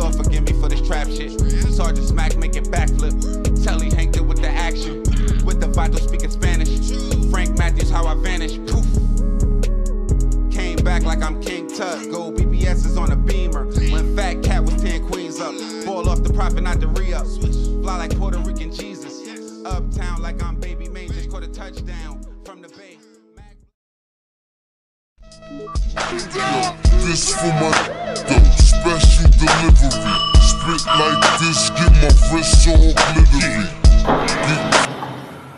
Lord forgive me for this trap shit. Sergeant Smack make it backflip. Telly Hank it with the action. With the vital speaking Spanish. Frank Matthews, how I vanish. Poof. Came back like I'm King Tut. Gold BBS is on a beamer. When Fat Cat was 10 queens up. Ball off the profit, not the re up. Fly like Puerto Rican Jesus. Uptown like I'm Baby May. Just caught a touchdown from the bay. This for my dough, special delivery. Spit like this, get my wrist all glittery.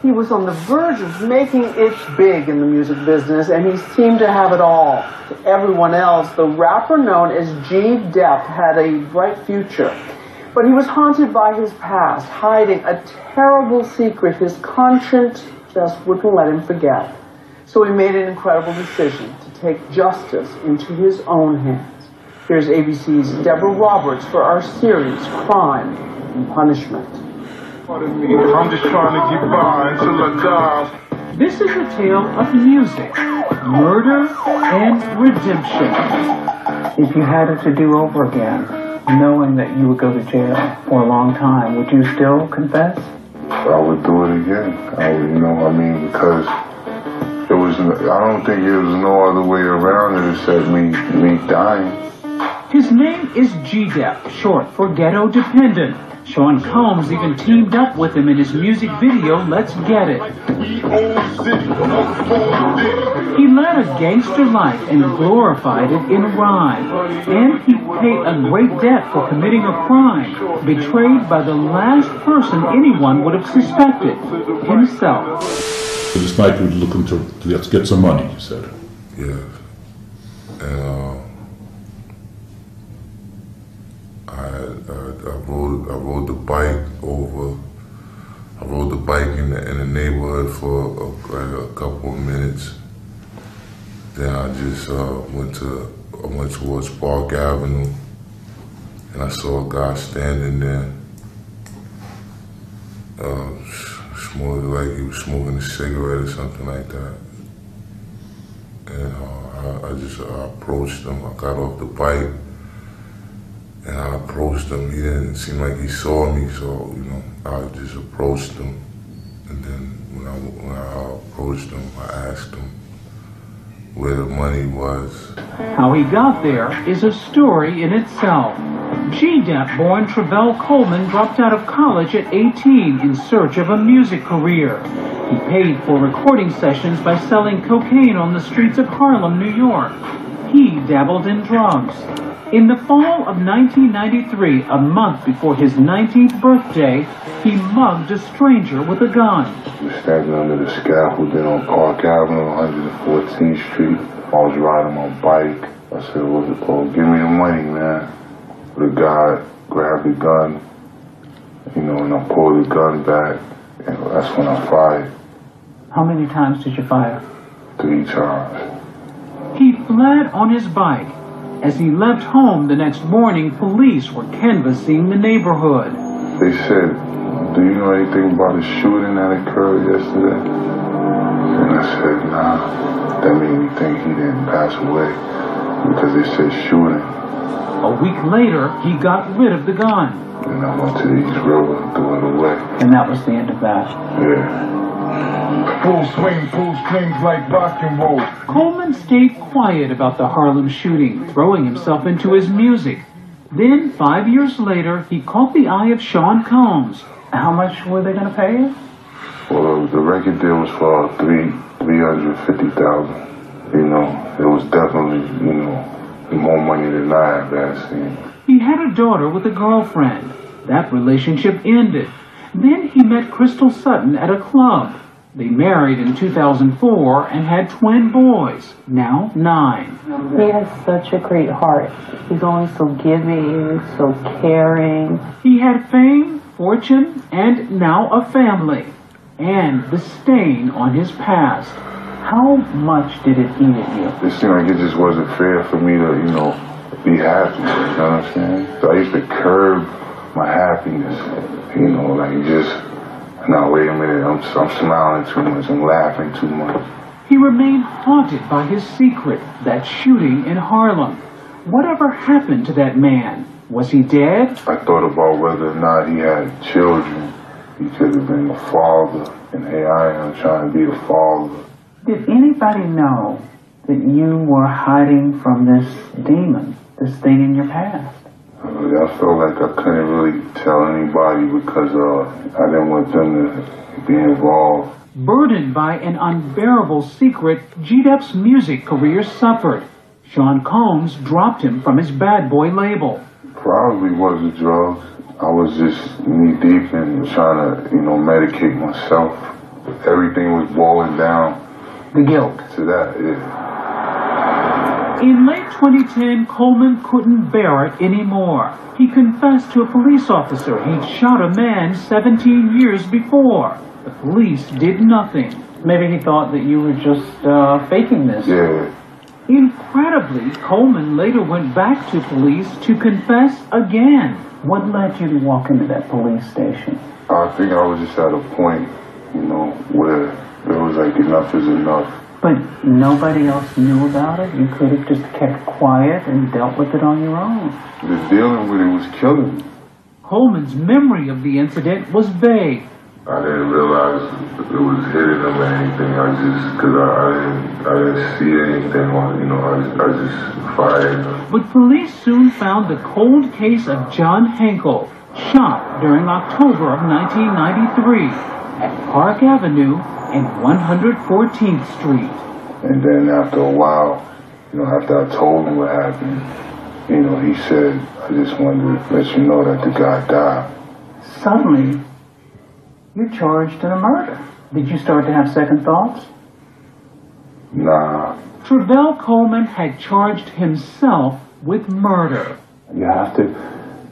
He was on the verge of making it big in the music business, and he seemed to have it all. To everyone else, the rapper known as G Dep had a bright future. But he was haunted by his past, hiding a terrible secret his conscience just wouldn't let him forget. So he made an incredible decision take justice into his own hands. Here's ABC's Deborah Roberts for our series, Crime and Punishment. I'm just trying to get by until I die. This is a tale of music, murder, and redemption. If you had it to do over again, knowing that you would go to jail for a long time, would you still confess? I would do it again. I would, you know, I mean, because it was, I don't think there was no other way around it except me, me dying. His name is G-Dep, short for Ghetto Dependent. Sean Combs even teamed up with him in his music video, Let's Get It. He led a gangster life and glorified it in rhyme. And he paid a great debt for committing a crime, betrayed by the last person anyone would have suspected, himself. This night we were looking to, to get- get some money, you said. Yeah. And, uh, I, I, I rode, I rode the bike over, I rode the bike in the, in the neighborhood for a, like a couple of minutes. Then I just, uh, went to, I went towards Park Avenue and I saw a guy standing there. Uh, smoking like he was smoking a cigarette or something like that. And uh, I, I just approached him. I got off the bike and I approached him. He didn't seem like he saw me, so you know I just approached him. And then when I when I approached him, I asked him where the money was. How he got there is a story in itself. G-Dep born Trevell Coleman dropped out of college at 18 in search of a music career. He paid for recording sessions by selling cocaine on the streets of Harlem, New York. He dabbled in drugs. In the fall of 1993, a month before his 19th birthday, he mugged a stranger with a gun. We was standing under the scaffolding on Park Avenue, 114th Street. I was riding my bike. I said, "What's it called? Give me the money, man." The guy grabbed the gun, you know, and I pulled the gun back, and that's when I fired How many times did you fire? three times. He fled on his bike. As he left home the next morning, police were canvassing the neighborhood. They said, "Do you know anything about the shooting that occurred yesterday?" And I said, "Nah." That made me think he didn't pass away because they said shooting. A week later, he got rid of the gun. And I went to the East River and threw it away. And that was the end of that. Yeah. Full swing, full strings like rock and roll. Coleman stayed quiet about the Harlem shooting, throwing himself into his music. Then, five years later, he caught the eye of Sean Combs. How much were they going to pay you? Well, the record deal was for three three hundred fifty thousand. You know, it was definitely you know more money than I have ever seen. He had a daughter with a girlfriend. That relationship ended. Then he met Crystal Sutton at a club. They married in 2004 and had twin boys, now nine. He has such a great heart. He's always so giving, so caring. He had fame, fortune, and now a family. And the stain on his past. How much did it eat at you? It seemed like it just wasn't fair for me to you know be happy. You know what I'm saying? So I used to curb my happiness. You know, like just now wait a minute, I'm I'm smiling too much, I'm laughing too much. He remained haunted by his secret, that shooting in Harlem. Whatever happened to that man? Was he dead? I thought about whether or not he had children. He could have been a father, and here I am trying to be a father. Did anybody know that you were hiding from this demon, this thing in your past? Uh, I felt like I couldn't really tell anybody because uh, I didn't want them to be involved. Burdened by an unbearable secret, G-Dep's music career suffered. Sean Combs dropped him from his bad boy label. Probably wasn't drugs. I was just knee deep in trying to, you know, medicate myself. Everything was boiling down The guilt. to that. Yeah. In late 2010, Coleman couldn't bear it anymore. He confessed to a police officer he'd shot a man 17 years before. The police did nothing. Maybe he thought that you were just uh, faking this. Yeah. Incredibly, Coleman later went back to police to confess again. What led you to walk into that police station? I think I was just at a point, you know, where it was like enough is enough. But nobody else knew about it? You could have just kept quiet and dealt with it on your own. The dealing with it was killing me. Coleman's memory of the incident was vague. I didn't realize it was hitting him or anything. I just, cause I, I didn't, I didn't see anything on, you know, I, I just fired. But police soon found the cold case of John Henkel, shot during October of 1993 at Park Avenue and 114th Street. And then after a while, you know, after I told him what happened, you know, he said, I just wanted to let you know that the guy died. Suddenly, you're charged in a murder. Did you start to have second thoughts? Nah, Trevell Coleman had charged himself with murder. You have to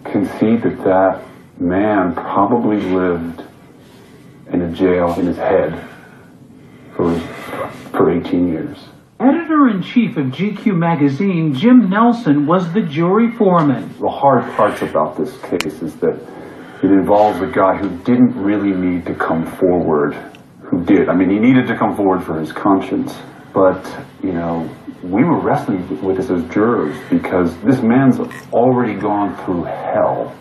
concede that that man probably lived in a jail in his head for, for 18 years. Editor-in-chief of GQ magazine, Jim Nelson, was the jury foreman. The hard parts about this case is that it involves a guy who didn't really need to come forward, who did. I mean, he needed to come forward for his conscience, but, you know, we were wrestling with this as jurors because this man's already gone through hell,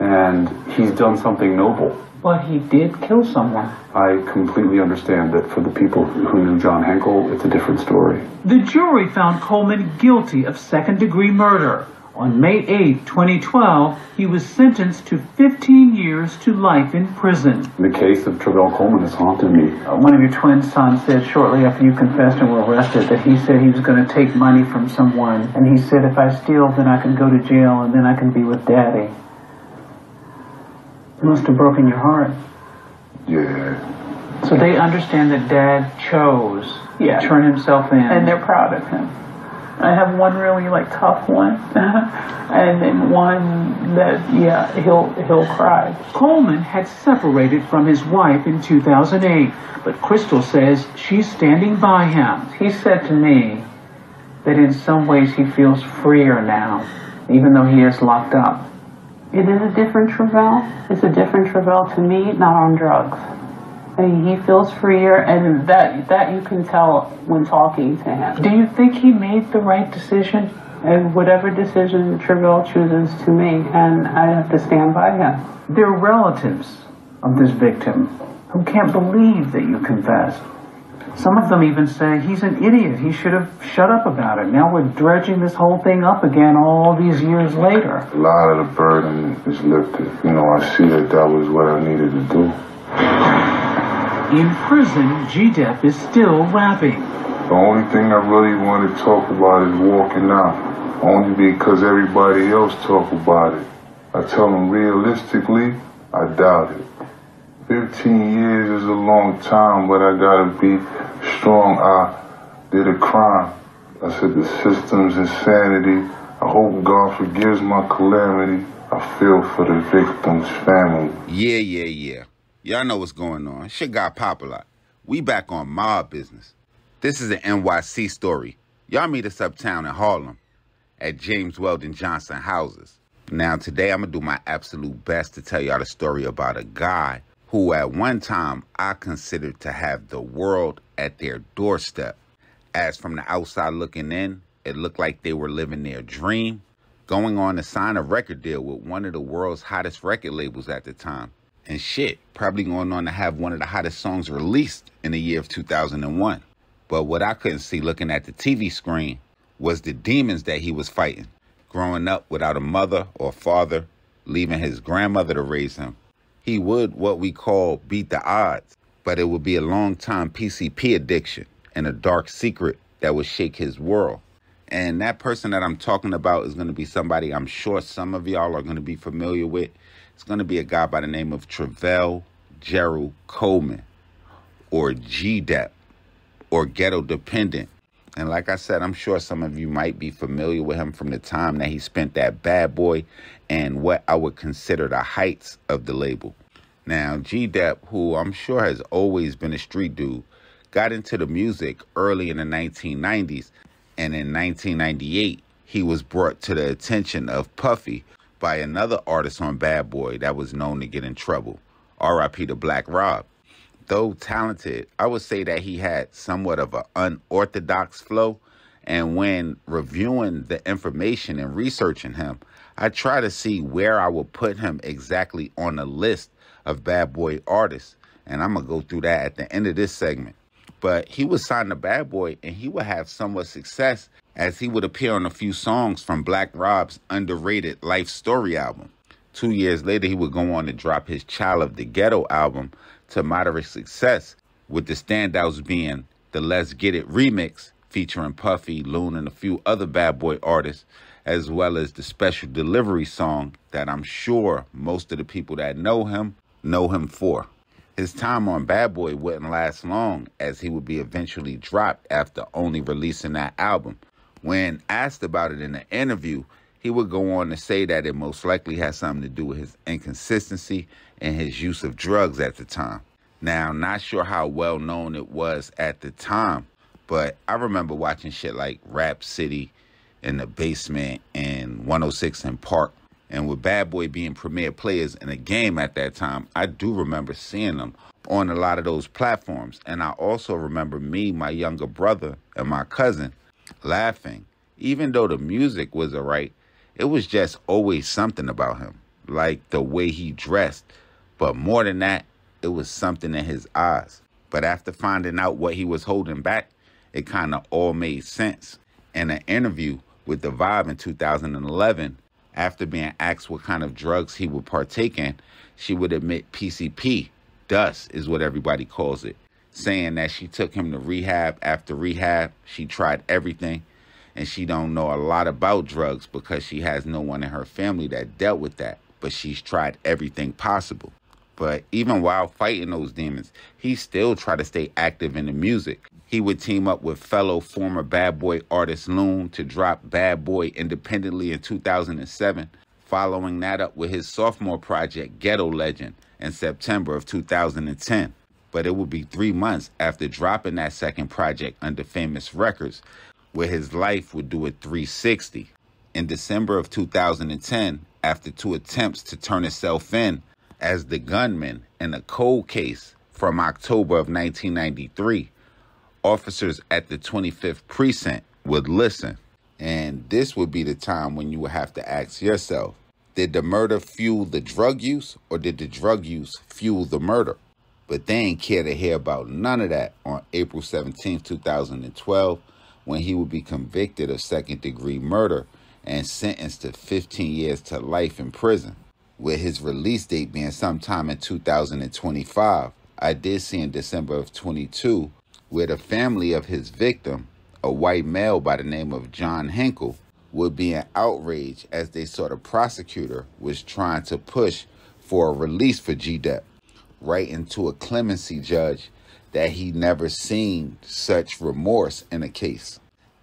and he's done something noble. But he did kill someone. I completely understand that for the people who knew John Henkel, it's a different story. The jury found Coleman guilty of second degree murder. On May 8, 2012, he was sentenced to 15 years to life in prison. The case of Trevell Coleman has haunted me. Uh, One of your twin sons said shortly after you confessed and were arrested that he said he was going to take money from someone. And he said, if I steal, then I can go to jail and then I can be with daddy. It must have broken your heart. yeah. So they understand that dad chose Yeah. to turn himself in. and they're proud of him. I have one really like tough one, and then one that yeah he'll he'll cry. Coleman had separated from his wife in 2008, but Crystal says she's standing by him. He said to me that in some ways he feels freer now, even though he is locked up. It is a different Trevell. It's a different Trevell to me, not on drugs. I mean, he feels freer, and that that you can tell when talking to him. Do you think he made the right decision? And whatever decision Trevell chooses to make, and I have to stand by him. There are relatives of this victim who can't believe that you confessed. Some of them even say he's an idiot. He should have shut up about it. Now we're dredging this whole thing up again all these years later. A lot of the burden is lifted. You know, I see that that was what I needed to do. In prison, G-Dep is still rapping. The only thing I really want to talk about is walking out. Only because everybody else talk about it. I tell them realistically, I doubt it. 15 years is a long time, but I gotta be strong. I did a crime. I said the system's insanity. I hope God forgives my calamity. I feel for the victim's family. Yeah, yeah, yeah. Y'all know what's going on. Shit got popular. We back on mob business. This is an NYC story. Y'all meet us uptown in Harlem at James Weldon Johnson houses. Now, today I'm gonna do my absolute best to tell y'all the story about a guy who at one time I considered to have the world at their doorstep. As from the outside looking in, it looked like they were living their dream, going on to sign a record deal with one of the world's hottest record labels at the time. And shit, probably going on to have one of the hottest songs released in the year of 2001. But what I couldn't see looking at the TV screen was the demons that he was fighting. Growing up without a mother or father, leaving his grandmother to raise him. He would what we call beat the odds, but it would be a long time PCP addiction and a dark secret that would shake his world. And that person that I'm talking about is going to be somebody I'm sure some of y'all are going to be familiar with. It's going to be a guy by the name of Trevell Gerald Coleman or G-Dep or Ghetto Dependent. And like I said, I'm sure some of you might be familiar with him from the time that he spent that bad boy and what I would consider the heights of the label. Now, G-Dep, who I'm sure has always been a street dude, got into the music early in the 1990s. And in 1998, he was brought to the attention of Puffy by another artist on Bad Boy that was known to get in trouble. R.I.P. to Black Rob. Though talented, I would say that he had somewhat of an unorthodox flow. And when reviewing the information and researching him, I try to see where I would put him exactly on the list of bad boy artists. And I'm going to go through that at the end of this segment. But he was signed to Bad Boy and he would have somewhat success as he would appear on a few songs from Black Rob's underrated Life Story album. Two years later, he would go on to drop his Child of the Ghetto album to moderate success, with the standouts being the Let's Get It remix featuring Puffy, Loon, and a few other bad boy artists, as well as the special delivery song that I'm sure most of the people that know him know him for. His time on Bad Boy wouldn't last long as he would be eventually dropped after only releasing that album. When asked about it in an interview, he would go on to say that it most likely had something to do with his inconsistency and his use of drugs at the time. Now, not sure how well known it was at the time, but I remember watching shit like Rap City in the basement and 106 & Park. And with Bad Boy being premier players in the game at that time, I do remember seeing them on a lot of those platforms. And I also remember me, my younger brother, and my cousin laughing. Even though the music was alright, it was just always something about him, like the way he dressed. But more than that, it was something in his eyes. But after finding out what he was holding back, it kind of all made sense. In an interview with The Vibe in 2011, after being asked what kind of drugs he would partake in, she would admit PCP, dust is what everybody calls it, saying that she took him to rehab after rehab. She tried everything and she don't know a lot about drugs because she has no one in her family that dealt with that, but she's tried everything possible. But even while fighting those demons, he still tried to stay active in the music. He would team up with fellow former Bad Boy artist Loon to drop Bad Boy independently in 2007, following that up with his sophomore project Ghetto Legend in September of 2010. But it would be three months after dropping that second project under Famous Records, where his life would do a 360. In December of 2010, after two attempts to turn himself in as the gunman in a cold case from October of 1993, officers at the 25th precinct would listen. And this would be the time when you would have to ask yourself, did the murder fuel the drug use or did the drug use fuel the murder? But they ain't care to hear about none of that on April 17, 2012, when he would be convicted of second degree murder and sentenced to 15 years to life in prison. With his release date being sometime in 2025, I did see in December of 22 where the family of his victim, a white male by the name of John Henkel, would be in outrage as they saw the prosecutor was trying to push for a release for G-Dep, writing to a clemency judge that he never seen such remorse in a case.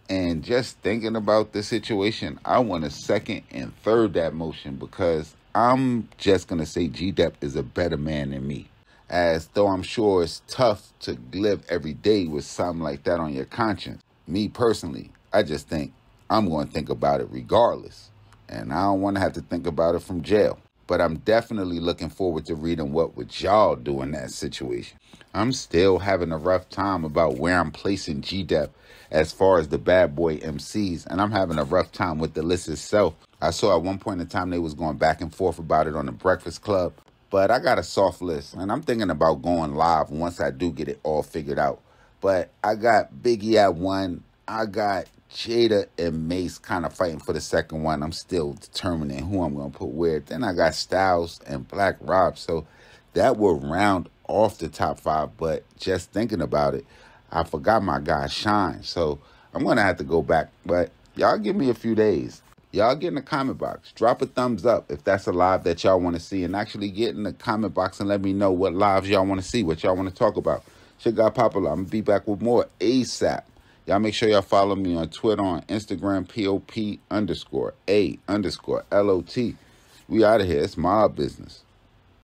And just thinking about the situation, I want to second and third that motion because I'm just going to say G-Dep is a better man than me. As though I'm sure it's tough to live every day with something like that on your conscience. Me personally, I just think I'm going to think about it regardless. And I don't want to have to think about it from jail. But I'm definitely looking forward to reading what would y'all do in that situation. I'm still having a rough time about where I'm placing G Dep as far as the bad boy MCs, and I'm having a rough time with the list itself. I saw at one point in time they was going back and forth about it on the Breakfast Club, but I got a soft list, and I'm thinking about going live once I do get it all figured out. But I got Biggie at one, I got Jada and Mase kind of fighting for the second one. I'm still determining who I'm gonna put where. Then I got Styles and Black Rob, so that will round off the top five. But just thinking about it, I forgot my guy Shyne, so I'm gonna have to go back. But y'all give me a few days. Y'all get in the comment box. Drop a thumbs up if that's a live that y'all want to see, and actually get in the comment box and let me know what lives y'all want to see, what y'all want to talk about. Shit got popular. I'm gonna be back with more ASAP. Y'all make sure y'all follow me on Twitter, on Instagram, POP underscore A underscore LOT. We out of here. It's my business.